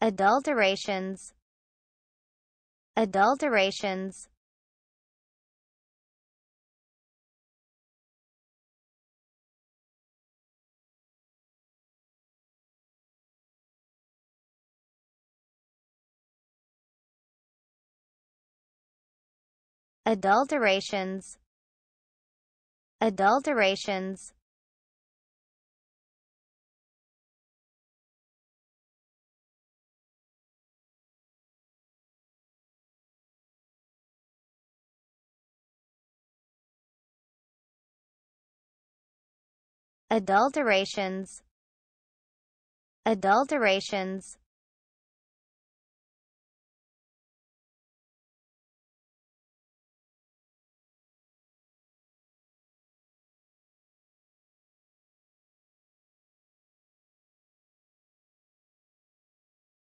adulterations. Adulterations. Adulterations. Adulterations adulterations adulterations